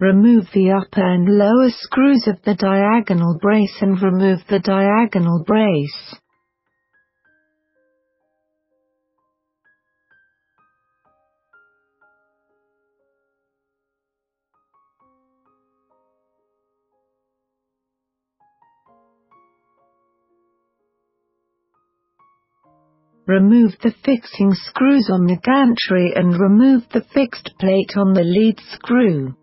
Remove the upper and lower screws of the diagonal brace and remove the diagonal brace. Remove the fixing screws on the gantry and remove the fixed plate on the lead screw.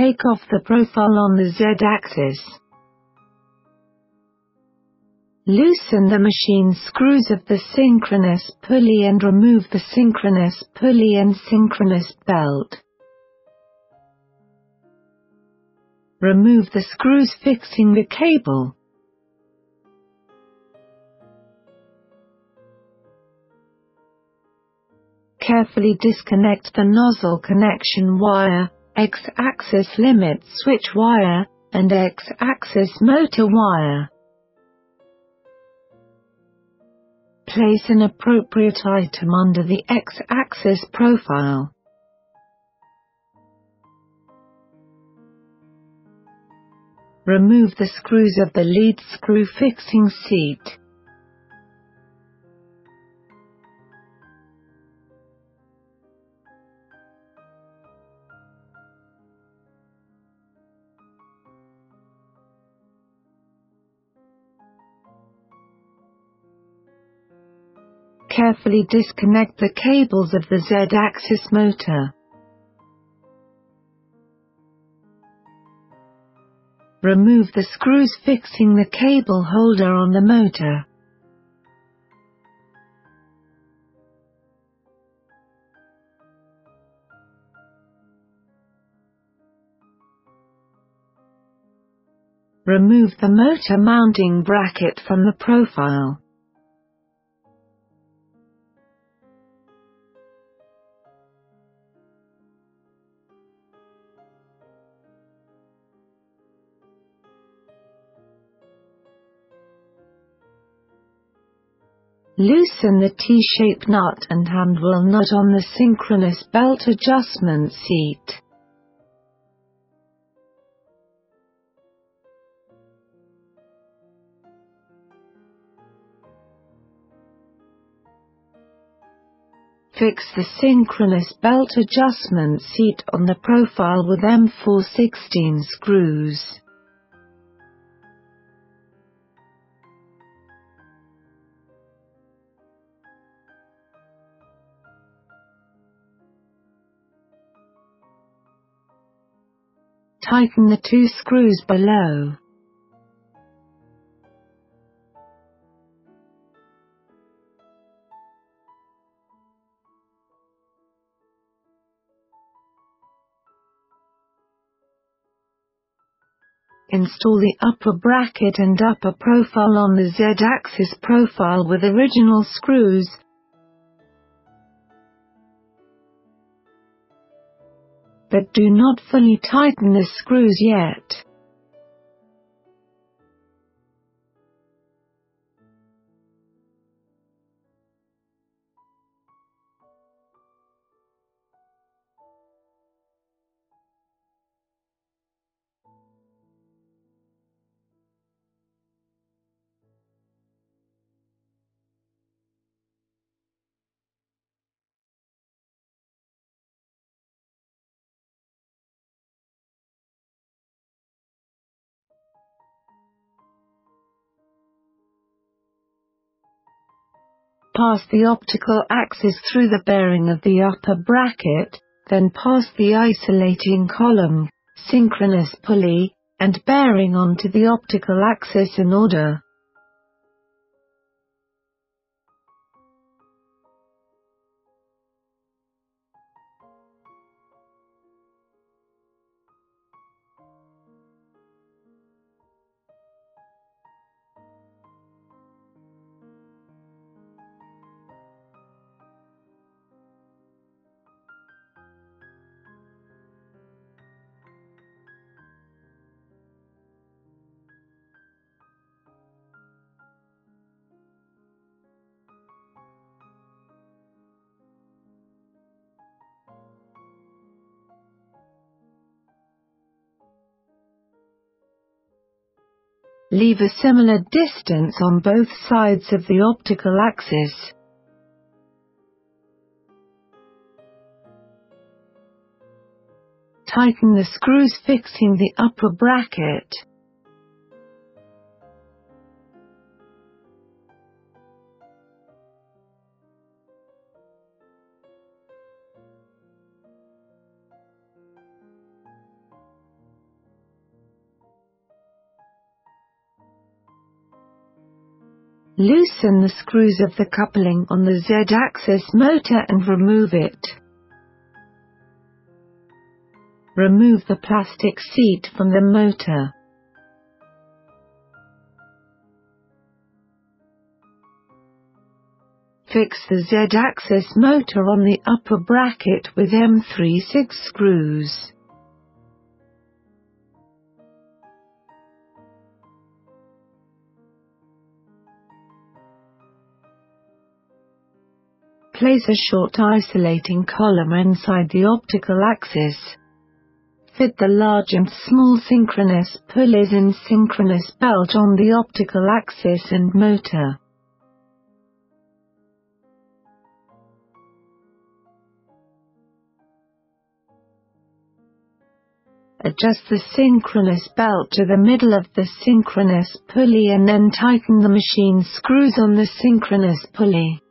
Take off the profile on the Z-axis. Loosen the machine screws of the synchronous pulley and remove the synchronous pulley and synchronous belt. Remove the screws fixing the cable. Carefully disconnect the nozzle connection wire, X-axis limit switch wire, and X-axis motor wire. Place an appropriate item under the X-axis profile. Remove the screws of the lead screw fixing seat. Carefully disconnect the cables of the Z-axis motor. Remove the screws fixing the cable holder on the motor. Remove the motor mounting bracket from the profile. Loosen the T-shape nut and handwheel nut on the synchronous belt adjustment seat. Fix the synchronous belt adjustment seat on the profile with M416 screws. Tighten the two screws below. Install the upper bracket and upper profile on the Z-axis profile with original screws, but do not fully tighten the screws yet. Pass the optical axis through the bearing of the upper bracket, then pass the isolating column, synchronous pulley, and bearing onto the optical axis in order. Leave a similar distance on both sides of the optical axis. Tighten the screws fixing the upper bracket. Loosen the screws of the coupling on the Z-axis motor and remove it. Remove the plastic seat from the motor. Fix the Z-axis motor on the upper bracket with M36 screws. Place a short isolating column inside the optical axis. Fit the large and small synchronous pulleys in synchronous belt on the optical axis and motor. Adjust the synchronous belt to the middle of the synchronous pulley and then tighten the machine screws on the synchronous pulley.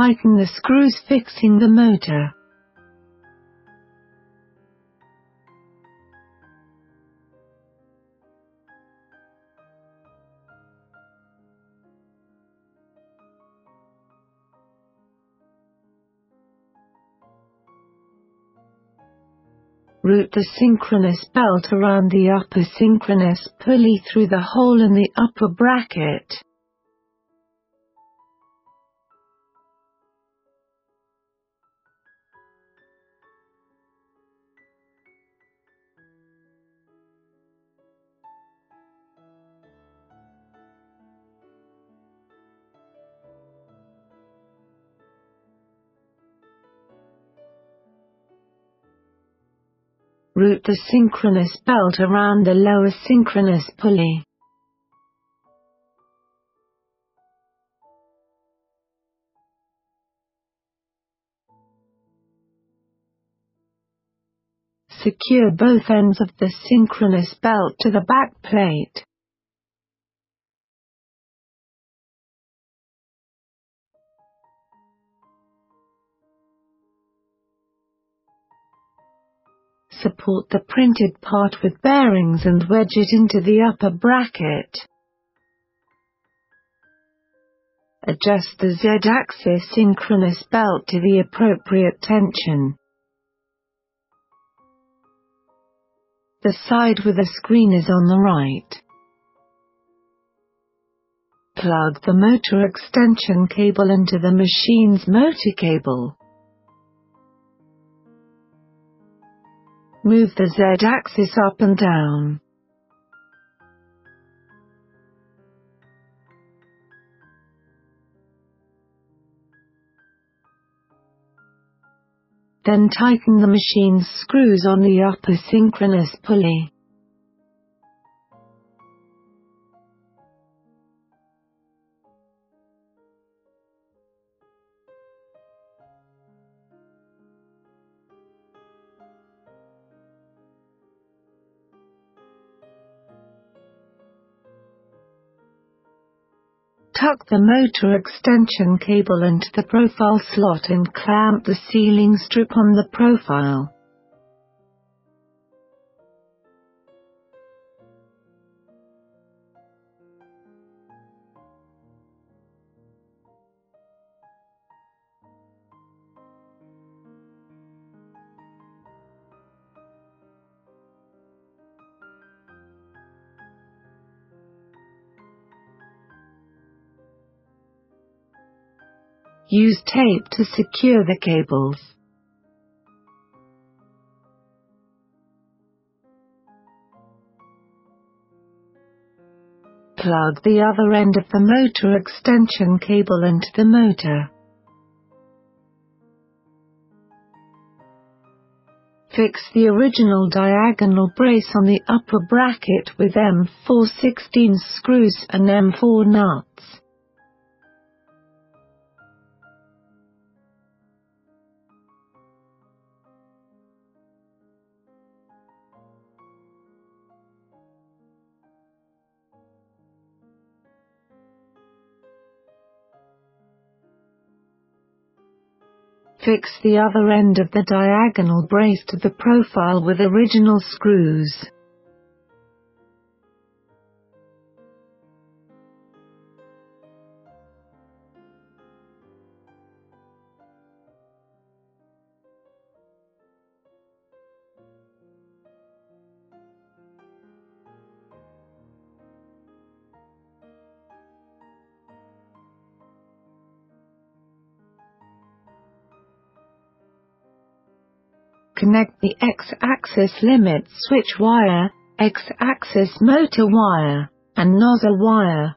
Tighten the screws fixing the motor. Route the synchronous belt around the upper synchronous pulley through the hole in the upper bracket. Route the synchronous belt around the lower synchronous pulley. Secure both ends of the synchronous belt to the back plate. Support the printed part with bearings and wedge it into the upper bracket. Adjust the Z-axis synchronous belt to the appropriate tension. The side with the screen is on the right. Plug the motor extension cable into the machine's motor cable. Move the Z-axis up and down. Then tighten the machine's screws on the upper synchronous pulley. Tuck the motor extension cable into the profile slot and clamp the sealing strip on the profile. Use tape to secure the cables. Plug the other end of the motor extension cable into the motor. Fix the original diagonal brace on the upper bracket with M4 16 screws and M4 nuts. Fix the other end of the diagonal brace to the profile with original screws. Connect the X-axis limit switch wire, X-axis motor wire, and nozzle wire.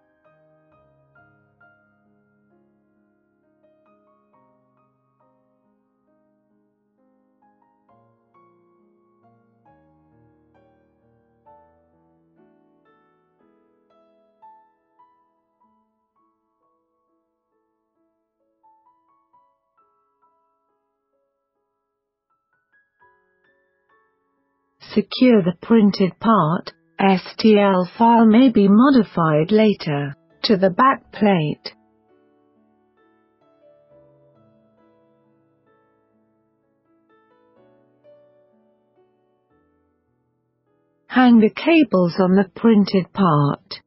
Secure the printed part, STL file may be modified later, to the back plate. Hang the cables on the printed part.